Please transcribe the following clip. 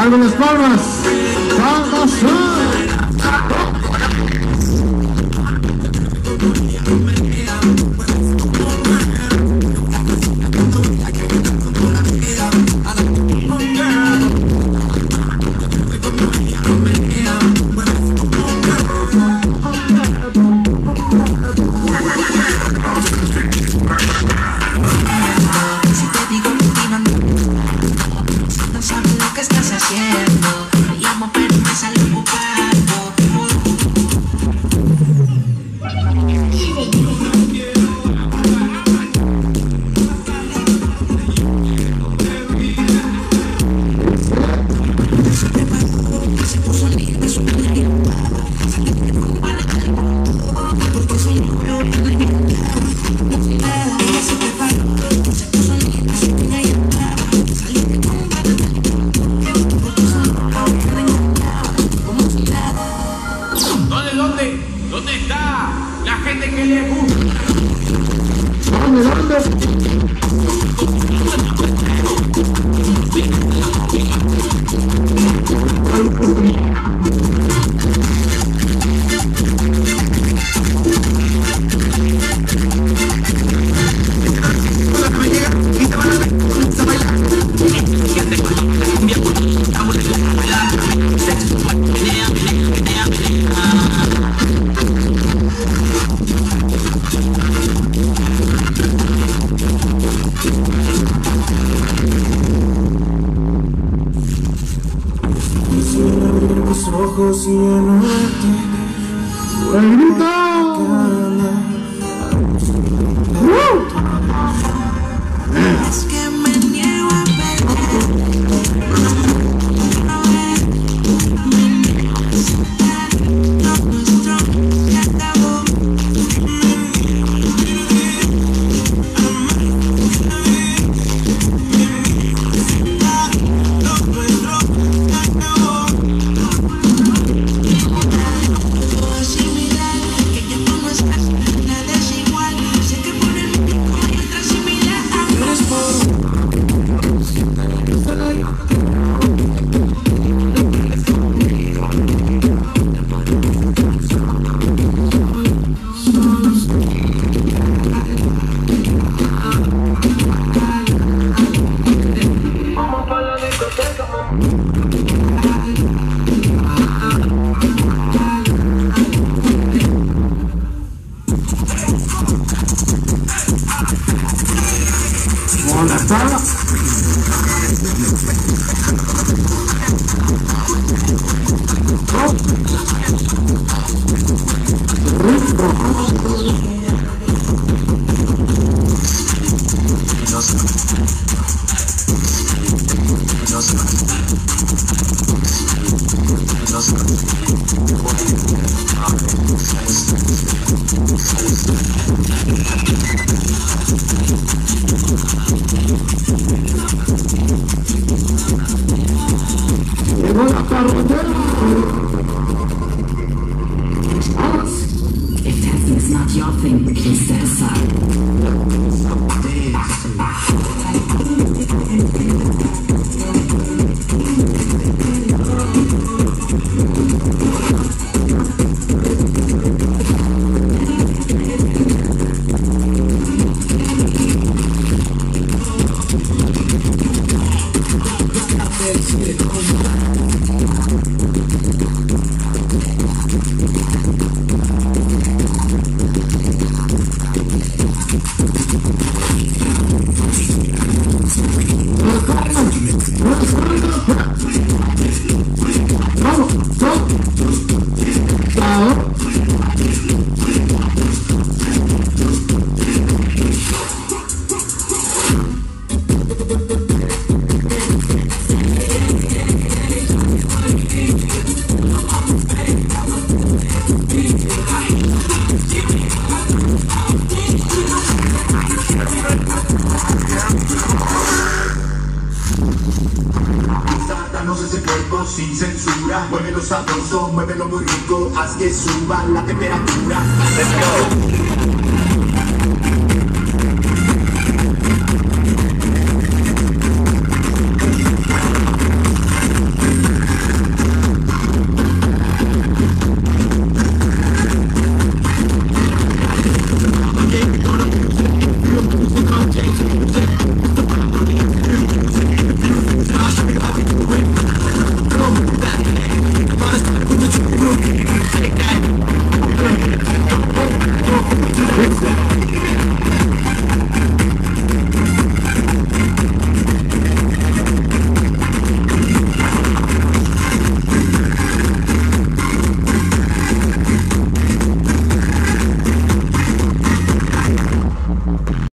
Traigo las palmas. Levanta a mão, nothing we can set aside. Sátanos ese cuerpo sin censura. Muévelo sabroso, muévelo muy rico. Haz que suba la temperatura. Let's go